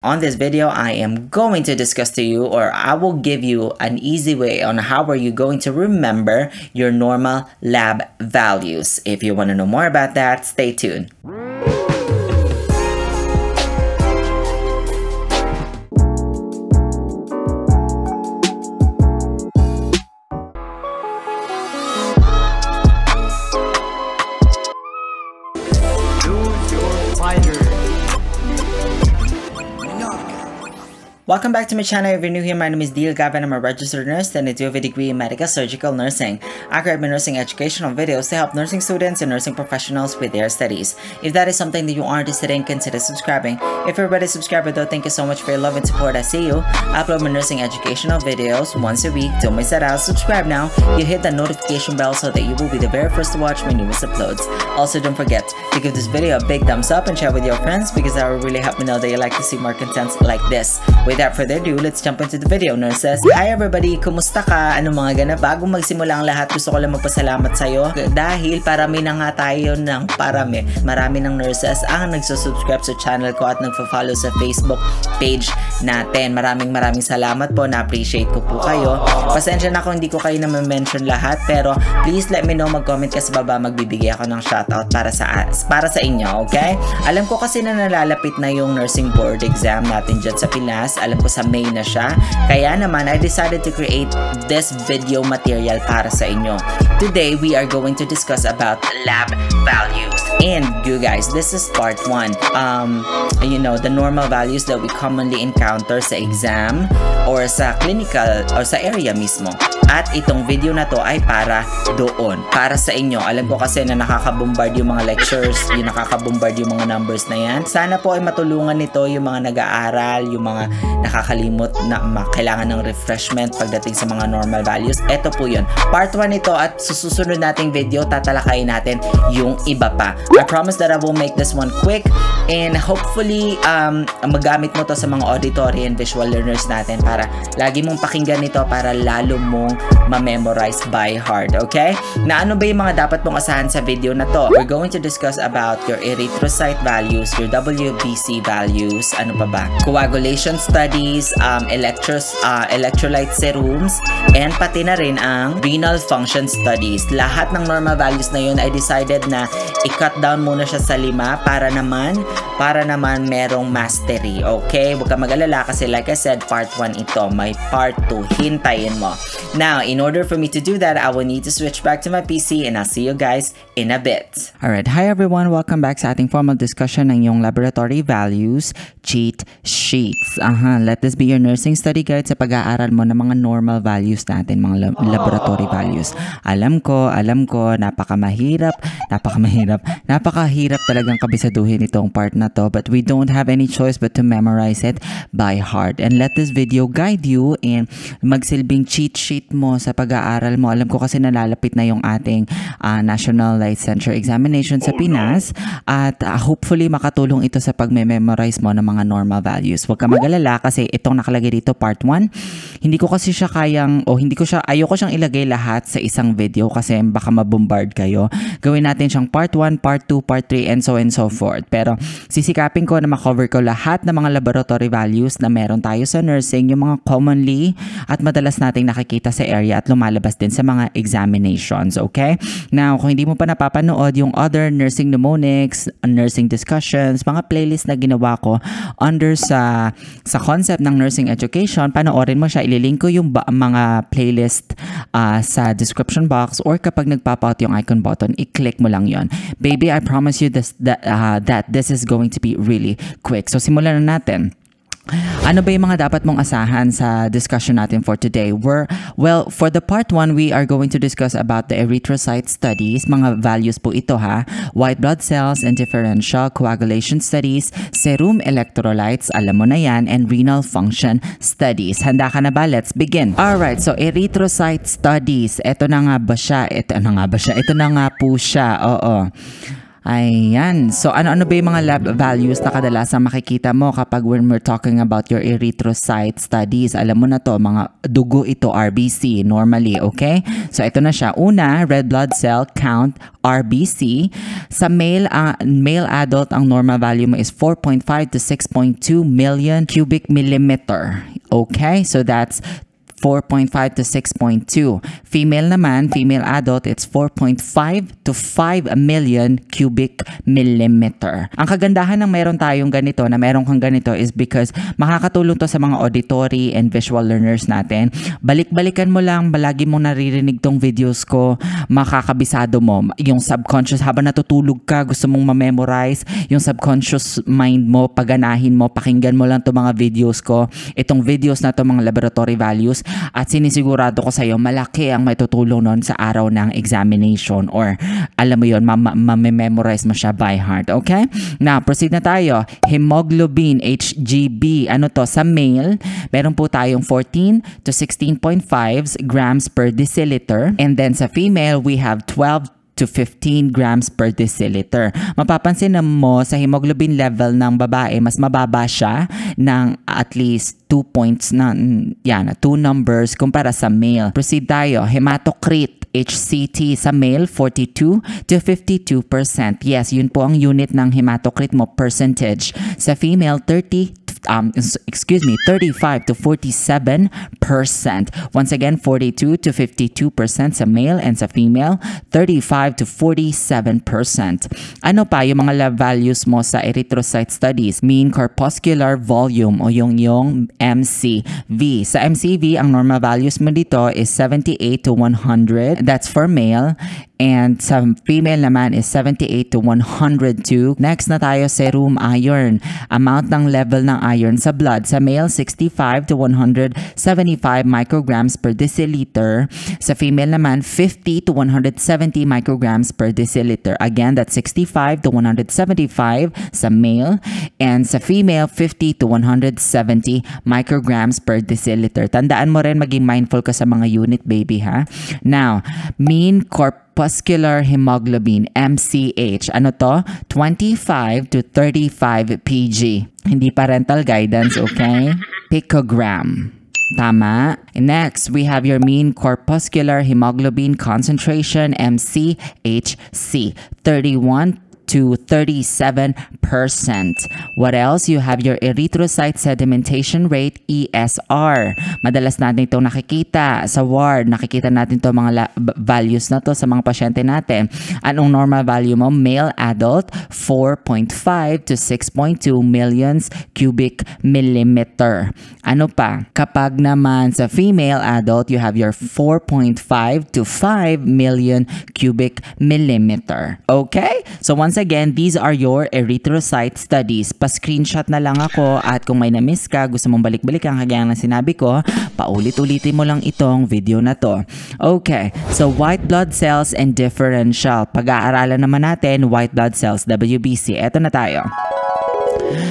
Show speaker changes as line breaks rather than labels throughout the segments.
On this video, I am going to discuss to you or I will give you an easy way on how are you going to remember your normal lab values. If you want to know more about that, stay tuned. Welcome back to my channel. If you're new here, my name is Deal Gavin. I'm a registered nurse and I do have a degree in medical surgical nursing. I create my nursing educational videos to help nursing students and nursing professionals with their studies. If that is something that you are interested in, consider subscribing. If you're already a subscriber though, thank you so much for your love and support. I see you. I upload my nursing educational videos once a week. Don't miss that out. Subscribe now. You hit the notification bell so that you will be the very first to watch my newest uploads. Also, don't forget to give this video a big thumbs up and share with your friends because that will really help me know that you like to see more contents like this. Without further ado, let's jump into the video. Nurses, hi everybody! Kumusta ka? Ano mga ganap? Bago magsimula ang lahat, gusto ko lang magpasalamat sa'yo dahil parami na nga tayo ng parami. Marami ng nurses ang nagsusubscribe sa channel ko at nagfa-follow sa Facebook page natin. Maraming maraming salamat po. Na-appreciate ko po kayo. Pasensya na kung hindi ko kayo na-mention lahat pero please let me know. Mag-comment ka sa baba. Magbibigay ako ng shoutout para sa para sa inyo, okay? Alam ko kasi na nalalapit na yung nursing board exam natin dyan sa Pinas. Alam ko sa May na siya. Kaya naman, I decided to create this video material para sa inyo. Today, we are going to discuss about lab values. And you guys, this is part 1. Um, you know, the normal values that we commonly encounter sa exam or sa clinical or sa area mismo. At itong video na to ay para doon, para sa inyo. Alam ko kasi na nakakabombard yung mga lectures, yung nakakabombard yung mga numbers na yan. Sana po ay matulungan nito yung mga nag-aaral, yung mga nakakalimot na kailangan ng refreshment pagdating sa mga normal values. Ito po yun. Part 1 ito at susunod nating video, tatalakayin natin yung iba pa. I promise that I will make this one quick and hopefully um, magamit mo to sa mga auditory and visual learners natin para lagi mong pakinggan ito para lalo mong ma-memorize by heart, okay? Na ano ba yung mga dapat mong asahan sa video na to? We're going to discuss about your erythrocyte values, your WBC values, ano pa ba? Coagulation studies, um, electros, uh, electrolyte serums, and pati na rin ang renal function studies. Lahat ng normal values na yun, I decided na i-cut down muna siya sa lima para naman, para naman merong mastery, okay? Huwag ka mag-alala kasi like I said, part 1 ito, may part 2, hintayin mo. Now, in order for me to do that, I will need to switch back to my PC and I'll see you guys in a bit. Alright, hi everyone! Welcome back sa ating formal discussion ng yung laboratory values cheat sheets. Aha, let this be your nursing study guide sa pag-aaral mo ng mga normal values natin, mga lab- laboratory values. Alam ko, alam ko, napakamahirap, napakamahirap, napakahirap talagang kabisaduhin itong part na to, but we don't have any choice but to memorize it by heart. And let this video guide you in magsilbing cheat sheet mo sa pag-aaral mo. Alam ko kasi nalalapit na yung ating ah, National Licensure Examination sa Pinas at ah, hopefully makatulong ito sa pagme-memorize mo ng mga normal values. Huwag ka mag-alala kasi itong nakalagay dito part 1. Hindi ko kasi siya kayang o hindi ko siya ayoko siyang ilagay lahat sa isang video kasi baka mabombard kayo. Gawin natin siyang part 1, part 2, part 3 and so and so forth. Pero sisikapin ko na makover ko lahat ng mga laboratory values na meron tayo sa nursing, yung mga commonly at madalas nating nakikita sa area at lumalabas din sa mga examinations, okay? Now, kung hindi mo pa napapanood yung other nursing mnemonics, nursing discussions, mga playlist na ginawa ko under sa sa concept ng nursing education, panoorin mo siya. Ililink ko yung ba- mga playlist ah, sa description box or kapag nagpapa-out yung icon button, i-click mo lang yon. Baby, I promise you this that, ah, that this is going to be really quick. So, simulan na natin. Ano ba yung mga dapat mong asahan sa discussion natin for today? We're, well, for the part 1, we are going to discuss about the erythrocyte studies. Mga values po ito ha. White blood cells and differential coagulation studies, serum electrolytes, alam mo na yan, and renal function studies. Handa ka na ba? Let's begin. Alright, so erythrocyte studies. Ito na nga ba siya? Ito na nga ba siya? Ito na nga po siya. Oo. Ayan. So, ano-ano ba yung mga lab values na kadalasan makikita mo kapag when we're talking about your erythrocyte studies? Alam mo na to, mga dugo ito, RBC, normally, okay? So, ito na siya. Una, red blood cell count, RBC. Sa male, uh, male adult, ang normal value mo is 4.5 to 6.2 million cubic millimeter. Okay? So, that's 4.5 to 6.2. Female naman, female adult, it's 4.5 to 5 million cubic millimeter. Ang kagandahan ng meron tayong ganito, na meron kang ganito is because makakatulong to sa mga auditory and visual learners natin. Balik-balikan mo lang, balagi mo naririnig tong videos ko, makakabisado mo. Yung subconscious, habang natutulog ka, gusto mong ma-memorize, yung subconscious mind mo, paganahin mo, pakinggan mo lang to mga videos ko. Itong videos na to mga laboratory values, at sinisigurado ko sa iyo malaki ang matutulong nun sa araw ng examination or alam mo yon ma-memorize mo siya by heart. Okay? Now, proceed na tayo. Hemoglobin, HGB. Ano to? Sa male, meron po tayong 14 to 16.5 grams per deciliter. And then sa female, we have 12 to 15 grams per deciliter. Mapapansin na mo sa hemoglobin level ng babae, mas mababa siya ng at least 2 points na, yan, 2 numbers kumpara sa male. Proceed tayo. Hematocrit HCT sa male 42 to 52%. Yes, yun po ang unit ng hematocrit mo percentage. Sa female 30 um, excuse me, 35 to 47%. Once again, 42 to 52% sa male and sa female, 35 to 47%. Ano pa yung mga lab values mo sa erythrocyte studies? Mean corpuscular volume o yung yung MCV. Sa MCV, ang normal values mo dito is 78 to 100. That's for male. And sa female naman is 78 to 102. Next na tayo serum iron. Amount ng level ng iron sa blood. Sa male, 65 to 175 micrograms per deciliter. Sa female naman, 50 to 170 micrograms per deciliter. Again, that's 65 to 175 sa male. And sa female, 50 to 170 micrograms per deciliter. Tandaan mo rin maging mindful ka sa mga unit, baby, ha? Now, mean corp corpuscular hemoglobin, MCH. Ano to? 25 to 35 pg. Hindi parental guidance, okay? Picogram. Tama. Next, we have your mean corpuscular hemoglobin concentration, MCHC, 31 to 37%. What else? You have your erythrocyte sedimentation rate, ESR. Madalas natin itong nakikita sa ward. Nakikita natin itong mga values na to sa mga pasyente natin. Anong normal value mo? Male adult, 4.5 to 6.2 millions cubic millimeter. Ano pa? Kapag naman sa female adult, you have your 4.5 to 5 million cubic millimeter. Okay? So once again, these are your erythrocyte studies. Pa-screenshot na lang ako at kung may na-miss ka, gusto mong balik-balikan kagaya ng sinabi ko, paulit-ulitin mo lang itong video na to. Okay, so white blood cells and differential. Pag-aaralan naman natin, white blood cells, WBC. Eto na tayo.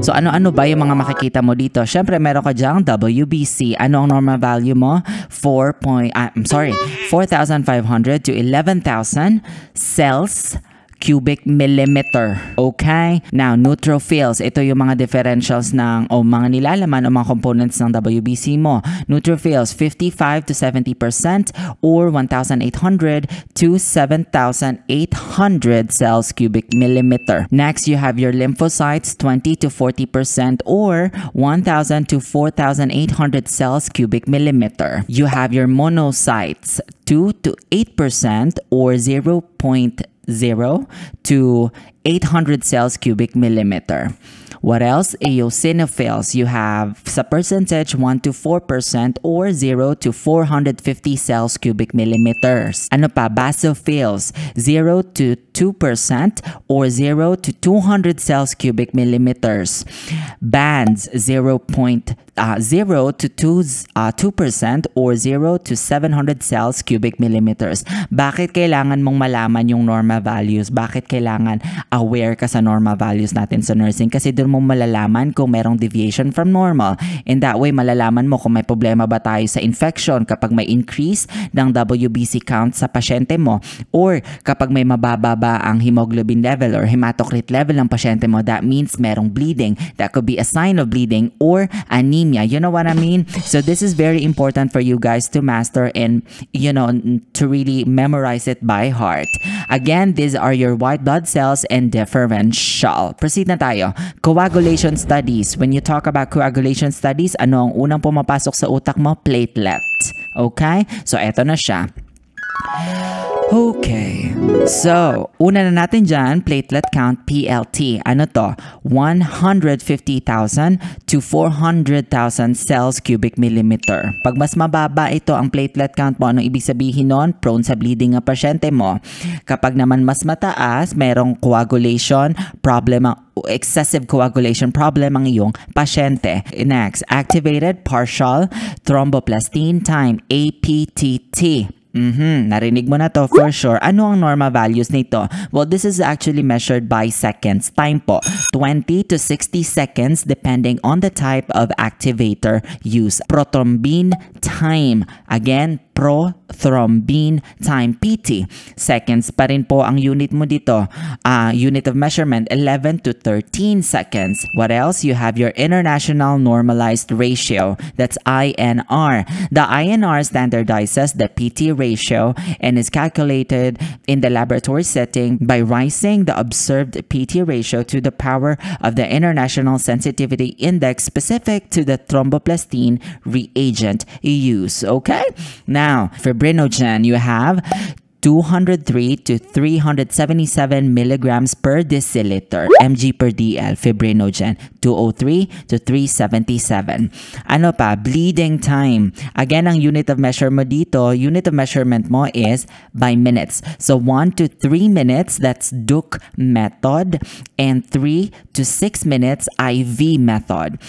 So ano-ano ba yung mga makikita mo dito? Syempre meron ka diyang WBC. Ano ang normal value mo? 4. Point, uh, I'm sorry, 4,500 to 11,000 cells cubic millimeter. Okay? Now, neutrophils. Ito yung mga differentials ng o mga nilalaman o mga components ng WBC mo. Neutrophils, 55 to 70% or 1,800 to 7,800 cells cubic millimeter. Next, you have your lymphocytes, 20 to 40% or 1,000 to 4,800 cells cubic millimeter. You have your monocytes, 2 to 8% or 0. 0 to 800 cells cubic millimeter. What else? Eosinophils, you have sa percentage 1 to 4% or 0 to 450 cells cubic millimeters. Ano pa? Basophils, 0 to 2% or 0 to 200 cells cubic millimeters. Bands, 0. Uh, 0 to 2, uh, 2% or 0 to 700 cells cubic millimeters. Bakit kailangan mong malaman yung normal values? Bakit kailangan aware ka sa normal values natin sa nursing? Kasi doon mo malalaman kung merong deviation from normal. In that way, malalaman mo kung may problema ba tayo sa infection kapag may increase ng WBC count sa pasyente mo or kapag may mababa ba ang hemoglobin level or hematocrit level ng pasyente mo, that means merong bleeding. That could be a sign of bleeding or anemia. You know what I mean? So this is very important for you guys to master and, you know, to really memorize it by heart. Again, these are your white blood cells and differential. Proceed na tayo. Coagulation studies. When you talk about coagulation studies, ano ang unang pumapasok sa utak mo? Platelet. Okay? So, eto na siya. Okay. So, una na natin dyan, platelet count PLT. Ano to? 150,000 to 400,000 cells cubic millimeter. Pag mas mababa ito ang platelet count mo, anong ibig sabihin nun? Prone sa bleeding ang pasyente mo. Kapag naman mas mataas, merong coagulation problem ang excessive coagulation problem ang iyong pasyente. Next, activated partial thromboplastin time, APTT. Mhm, narinig mo na to for sure. Ano ang normal values nito? Well, this is actually measured by seconds. Time po, 20 to 60 seconds depending on the type of activator used. Prothrombin time. Again, prothrombin time PT. Seconds pa rin po ang unit mo dito. Uh, unit of measurement 11 to 13 seconds. What else? You have your international normalized ratio. That's INR. The INR standardizes the PT ratio and is calculated in the laboratory setting by rising the observed PT ratio to the power of the international sensitivity index specific to the thromboplastin reagent use. Okay? Now, fibrinogen, you have 203 to 377 milligrams per deciliter mg per dl fibrinogen 203 to 377 ano pa? Bleeding time. Again ang unit of measure mo dito unit of measurement mo is by minutes. So 1 to 3 minutes that's Duke method and 3 to 6 minutes IV method.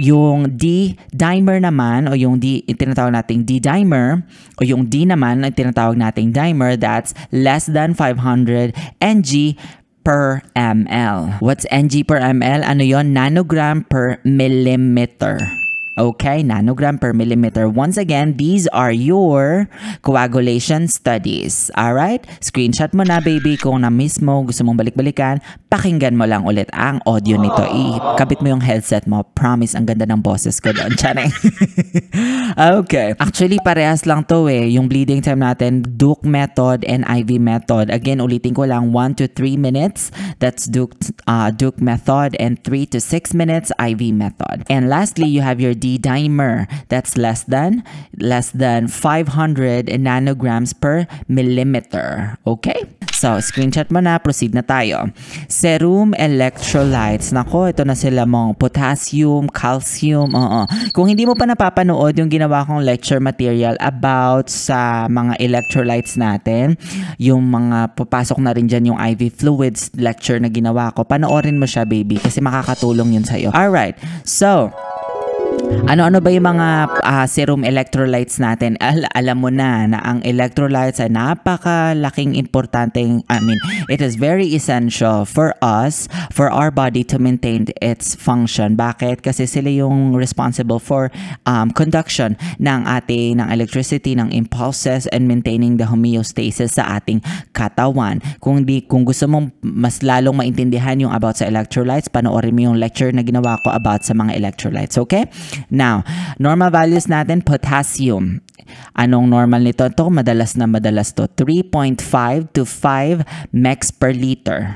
Yung D dimer naman o yung D tinatawag nating D dimer o yung D naman ang tinatawag nating dimer that's less than 500 ng per ml. What's ng per ml? Ano yon? Nanogram per millimeter. Okay, nanogram per millimeter. Once again, these are your coagulation studies. Alright? Screenshot mo na, baby. Kung na-miss mo, gusto mong balik-balikan, pakinggan mo lang ulit ang audio nito. Ikabit mo yung headset mo. Promise, ang ganda ng boses ko doon. Charing. okay. Actually, parehas lang to eh. Yung bleeding time natin, Duke method and IV method. Again, ulitin ko lang, 1 to 3 minutes. That's Duke, uh, Duke method and 3 to 6 minutes IV method. And lastly, you have your D dimer. That's less than less than 500 nanograms per millimeter. Okay? So, screenshot mo na, proceed na tayo. Serum electrolytes. Nako, ito na sila mong potassium, calcium, oo. Kung hindi mo pa napapanood yung ginawa kong lecture material about sa mga electrolytes natin, yung mga papasok na rin dyan yung IV fluids lecture na ginawa ko, panoorin mo siya baby kasi makakatulong yun sa'yo. Alright, so, ano-ano ba yung mga uh, serum electrolytes natin? Al alam mo na na ang electrolytes ay napakalaking importanteng, I mean, it is very essential for us, for our body to maintain its function. Bakit? Kasi sila yung responsible for um, conduction ng ating ng electricity, ng impulses and maintaining the homeostasis sa ating katawan. Kung di kung gusto mong mas lalong maintindihan yung about sa electrolytes, panoorin mo yung lecture na ginawa ko about sa mga electrolytes, okay? Now, normal values natin, potassium. Anong normal nito? Ito, madalas na madalas to. 3.5 to 5 mex per liter.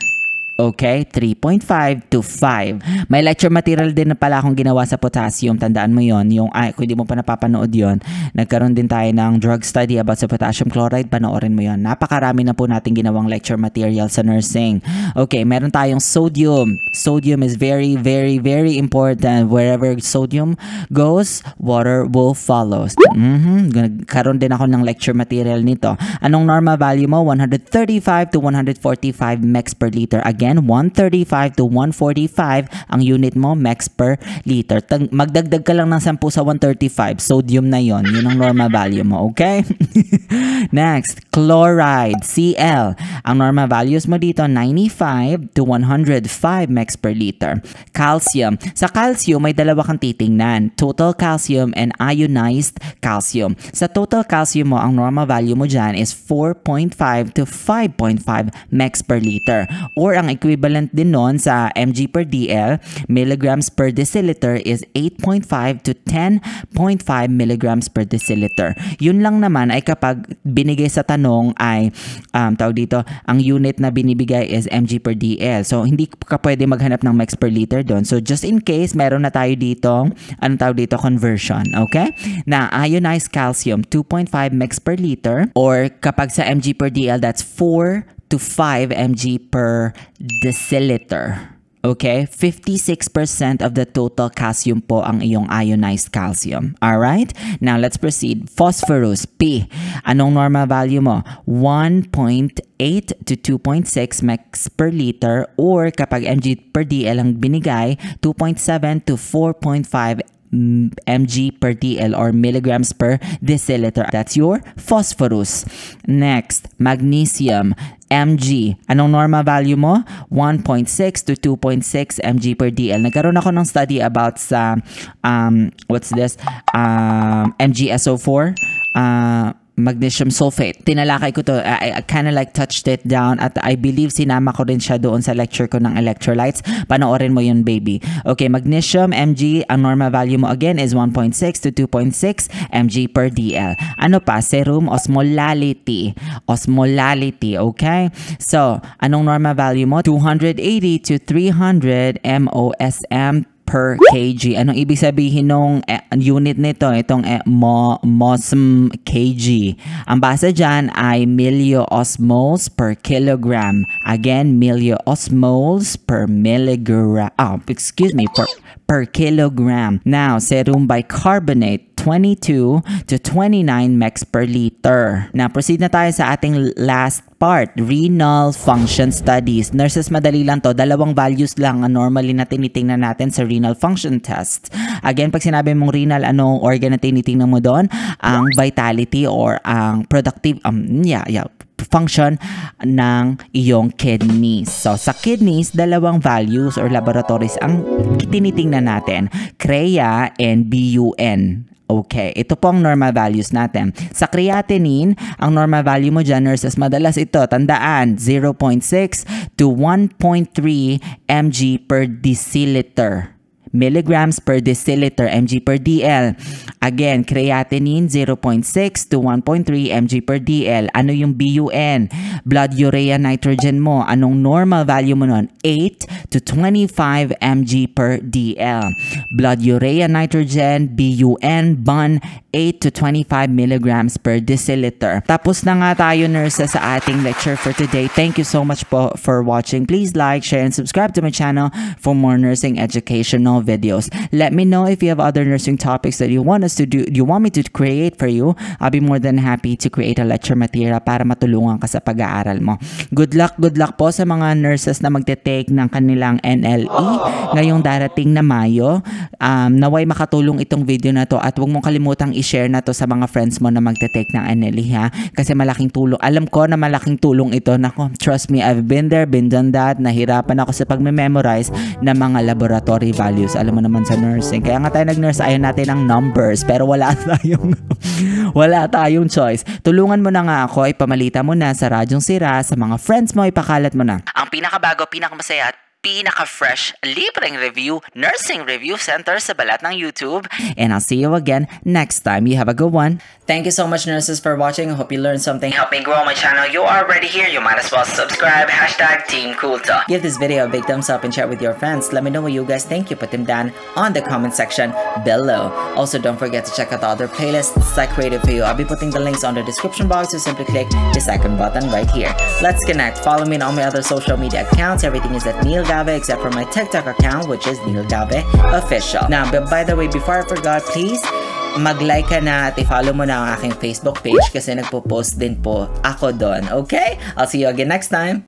Okay, 3.5 to 5. May lecture material din na pala akong ginawa sa potassium. Tandaan mo yon Yung, ay, kung hindi mo pa napapanood yon nagkaroon din tayo ng drug study about sa potassium chloride. Panoorin mo yon Napakarami na po natin ginawang lecture material sa nursing. Okay, meron tayong sodium. Sodium is very, very, very important. Wherever sodium goes, water will follow. Mm-hmm. Karoon din ako ng lecture material nito. Anong normal value mo? 135 to 145 mex per liter. Again, Again, 135 to 145 ang unit mo, mex per liter. Tag- magdagdag ka lang ng 10 sa 135. Sodium na yon Yun ang normal value mo, okay? Next, chloride, Cl. Ang normal values mo dito, 95 to 105 mex per liter. Calcium. Sa calcium, may dalawa kang titingnan. Total calcium and ionized calcium. Sa total calcium mo, ang normal value mo dyan is 4.5 to 5.5 mex per liter. Or ang equivalent din nun sa mg per dl, milligrams per deciliter is 8.5 to 10.5 milligrams per deciliter. Yun lang naman ay kapag binigay sa tanong ay um, tawag dito, ang unit na binibigay is mg per dl. So hindi ka pwede maghanap ng mex per liter doon. So just in case meron na tayo dito, anong tawag dito conversion, okay? Na ionized calcium 2.5 mex per liter or kapag sa mg per dl that's 4 to 5 mg per deciliter. Okay? 56% of the total calcium po ang iyong ionized calcium. Alright? Now, let's proceed. Phosphorus, P. Anong normal value mo? 1.8 to 2.6 mex per liter or kapag mg per dl ang binigay, 2.7 to 4.5 mg per dl or milligrams per deciliter. That's your phosphorus. Next, magnesium mg. Anong normal value mo? 1.6 to 2.6 mg per dl. Nagkaroon ako ng study about sa um, what's this? Um, MgSO4. Uh, magnesium sulfate. Tinalakay ko to. I, I kind of like touched it down at I believe sinama ko rin siya doon sa lecture ko ng electrolytes. Panoorin mo yun, baby. Okay, magnesium mg, ang normal value mo again is 1.6 to 2.6 mg per dl. Ano pa? Serum osmolality. Osmolality, okay? So, anong normal value mo? 280 to 300 MOSM per kg. Anong ibig sabihin nung eh, unit nito? Itong eh, mo, MOSM kg. Ang basa dyan ay milliosmoles per kilogram. Again, milliosmoles per milligram. Oh, excuse me, per, per kilogram. Now, serum bicarbonate, 22 to 29 mex per liter. Now, proceed na tayo sa ating last part, renal function studies. Nurses, madali lang to. Dalawang values lang ang normally na tinitingnan natin sa renal function test. Again, pag sinabi mong renal, anong organ na tinitingnan mo doon? Ang vitality or ang productive, um, yeah, yeah, function ng iyong kidneys. So, sa kidneys, dalawang values or laboratories ang tinitingnan natin. CREA and BUN. Okay, ito po ang normal values natin. Sa creatinine, ang normal value mo dyan, nurses, madalas ito, tandaan, 0.6 to 1.3 mg per deciliter milligrams per deciliter mg per dl. Again, creatinine 0.6 to 1.3 mg per dl. Ano yung BUN? Blood urea nitrogen mo. Anong normal value mo nun? 8 to 25 mg per dl. Blood urea nitrogen, BUN, BUN, 8 to 25 milligrams per deciliter. Tapos na nga tayo nurses sa ating lecture for today. Thank you so much po for watching. Please like, share, and subscribe to my channel for more nursing educational videos. Let me know if you have other nursing topics that you want us to do, you want me to create for you. I'll be more than happy to create a lecture material para matulungan ka sa pag-aaral mo. Good luck, good luck po sa mga nurses na magte-take ng kanilang NLE ngayong darating na Mayo. Um, naway makatulong itong video na to at huwag mong kalimutang i-share na to sa mga friends mo na magte-take ng NLE ha. Kasi malaking tulong. Alam ko na malaking tulong ito. Nako, trust me, I've been there, been done that. Nahirapan ako sa pagme-memorize ng mga laboratory values. Alam mo naman sa nursing. Kaya nga tayo nag-nurse, ayaw natin ng numbers. Pero wala tayong, wala tayong choice. Tulungan mo na nga ako, ipamalita mo na sa Radyong Sira, sa mga friends mo, ipakalat mo na. Ang pinakabago, pinakamasaya at pinaka-fresh, libreng review, nursing review center sa balat ng YouTube. And I'll see you again next time. You have a good one. Thank you so much, nurses, for watching. I hope you learned something. Help me grow my channel. You are already here. You might as well subscribe. Hashtag Team Cool Talk. Give this video a big thumbs up and share with your friends. Let me know what you guys think. You put them down on the comment section below. Also, don't forget to check out the other playlists I created for you. I'll be putting the links on the description box. So simply click the second button right here. Let's connect. Follow me on all my other social media accounts. Everything is at Neil Gave except for my TikTok account, which is Neil Gave Official. Now, but by the way, before I forgot, please mag-like ka na at i-follow mo na ang aking Facebook page kasi nagpo-post din po ako doon. Okay? I'll see you again next time.